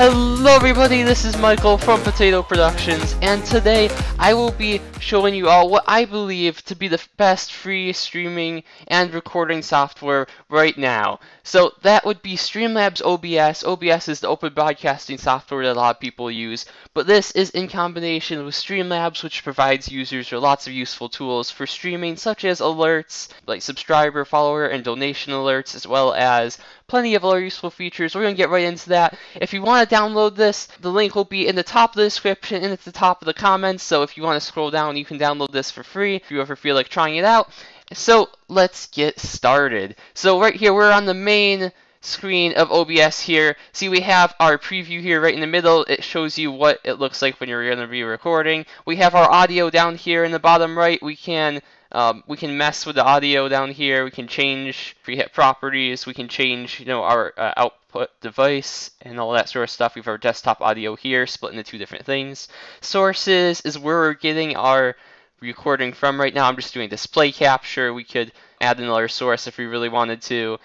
Hello everybody, this is Michael from Potato Productions, and today I will be showing you all what I believe to be the best free streaming and recording software right now. So that would be Streamlabs OBS. OBS is the open broadcasting software that a lot of people use, but this is in combination with Streamlabs, which provides users with lots of useful tools for streaming, such as alerts, like subscriber, follower, and donation alerts, as well as plenty of other useful features. We're going to get right into that. If you want to download this, the link will be in the top of the description and at the top of the comments. So if you want to scroll down, you can download this for free if you ever feel like trying it out. So let's get started. So right here, we're on the main screen of OBS here. See, we have our preview here right in the middle. It shows you what it looks like when you're going to be recording. We have our audio down here in the bottom right. We can um, we can mess with the audio down here. We can change hit properties. We can change, you know, our uh, output device and all that sort of stuff. We have our desktop audio here, split into two different things. Sources is where we're getting our recording from right now. I'm just doing display capture. We could add another source if we really wanted to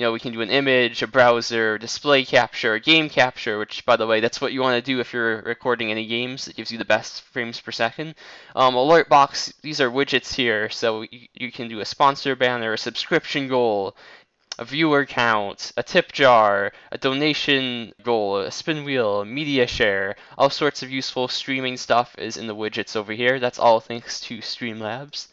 you know, we can do an image, a browser, display capture, game capture, which, by the way, that's what you want to do if you're recording any games. It gives you the best frames per second. Um, alert box, these are widgets here, so you, you can do a sponsor banner, a subscription goal, a viewer count, a tip jar, a donation goal, a spin wheel, a media share, all sorts of useful streaming stuff is in the widgets over here. That's all thanks to Streamlabs.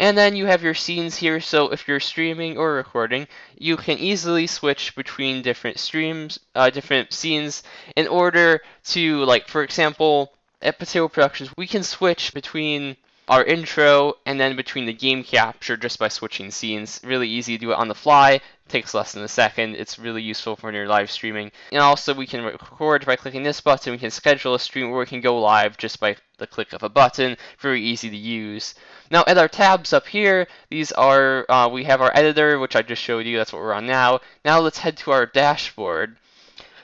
And then you have your scenes here, so if you're streaming or recording, you can easily switch between different streams, uh, different scenes in order to, like, for example, at Potato Productions, we can switch between our intro and then between the game capture just by switching scenes. Really easy to do it on the fly. takes less than a second. It's really useful for when you're live streaming. And also we can record by clicking this button. We can schedule a stream or we can go live just by the click of a button. Very easy to use. Now at our tabs up here, these are, uh, we have our editor, which I just showed you. That's what we're on now. Now let's head to our dashboard.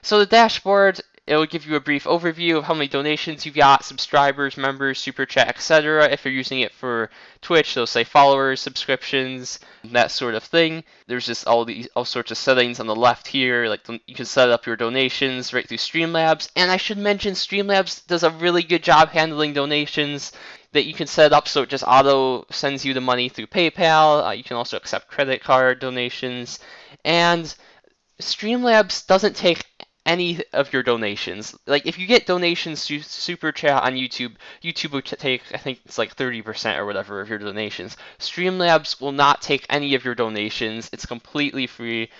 So the dashboard It'll give you a brief overview of how many donations you've got, subscribers, members, super chat, etc. If you're using it for Twitch, they'll say followers, subscriptions, that sort of thing. There's just all these all sorts of settings on the left here. Like you can set up your donations right through Streamlabs. And I should mention Streamlabs does a really good job handling donations that you can set up so it just auto sends you the money through PayPal. Uh, you can also accept credit card donations. And Streamlabs doesn't take any of your donations. Like if you get donations to Super Chat on YouTube, YouTube will take I think it's like 30% or whatever of your donations. Streamlabs will not take any of your donations. It's completely free.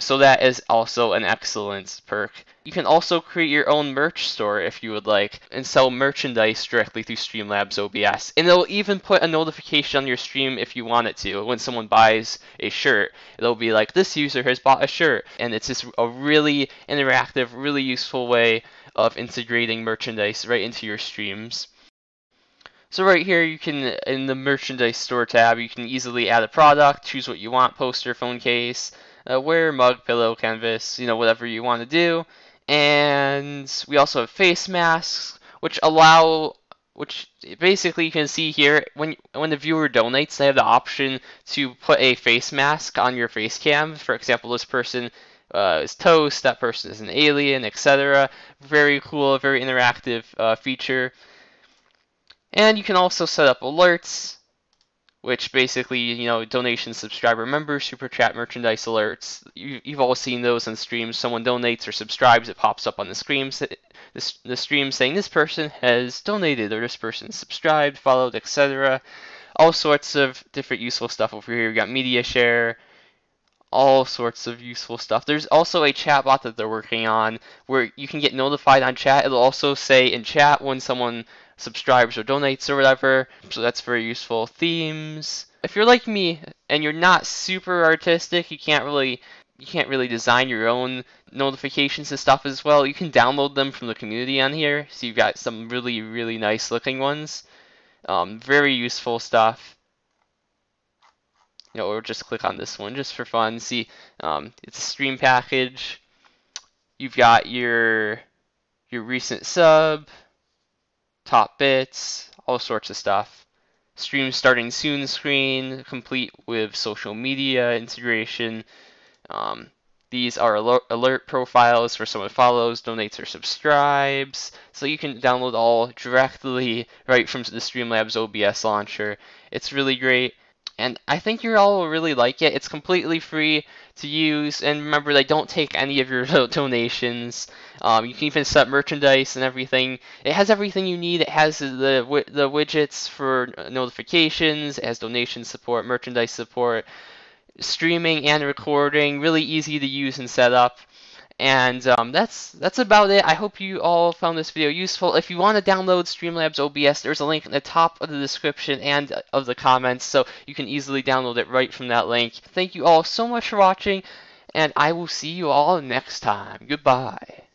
So that is also an excellent perk. You can also create your own merch store if you would like and sell merchandise directly through Streamlabs OBS. And it'll even put a notification on your stream if you want it to. When someone buys a shirt, it'll be like, this user has bought a shirt. And it's just a really interactive, really useful way of integrating merchandise right into your streams. So right here, you can, in the merchandise store tab, you can easily add a product, choose what you want, poster, phone case, uh, wear, mug, pillow, canvas, you know, whatever you want to do. And we also have face masks, which allow, which basically you can see here, when when the viewer donates, they have the option to put a face mask on your face cam. For example, this person uh, is Toast, that person is an alien, etc. Very cool, very interactive uh, feature. And you can also set up alerts which basically, you know, donation subscriber members, super chat merchandise alerts. You, have all seen those on streams. Someone donates or subscribes, it pops up on the stream, the, the stream saying this person has donated or this person subscribed, followed, etc. All sorts of different useful stuff over here. We got media share, all sorts of useful stuff. There's also a chatbot that they're working on where you can get notified on chat. It'll also say in chat when someone subscribes or donates or whatever. So that's very useful. Themes. If you're like me and you're not super artistic, you can't really you can't really design your own notifications and stuff as well. You can download them from the community on here. So you've got some really, really nice looking ones. Um, very useful stuff. You know, or just click on this one just for fun. See, um, it's a stream package. You've got your your recent sub, top bits, all sorts of stuff. Stream starting soon screen, complete with social media integration. Um, These are alert, alert profiles for someone follows, donates, or subscribes. So you can download all directly right from the Streamlabs OBS launcher. It's really great. And I think you all will really like it. It's completely free to use. And remember, they don't take any of your donations. Um, you can even set merchandise and everything. It has everything you need. It has the the widgets for notifications. It has donation support, merchandise support, streaming and recording. Really easy to use and set up. And um, that's that's about it. I hope you all found this video useful. If you want to download Streamlabs OBS, there's a link in the top of the description and of the comments, so you can easily download it right from that link. Thank you all so much for watching, and I will see you all next time. Goodbye.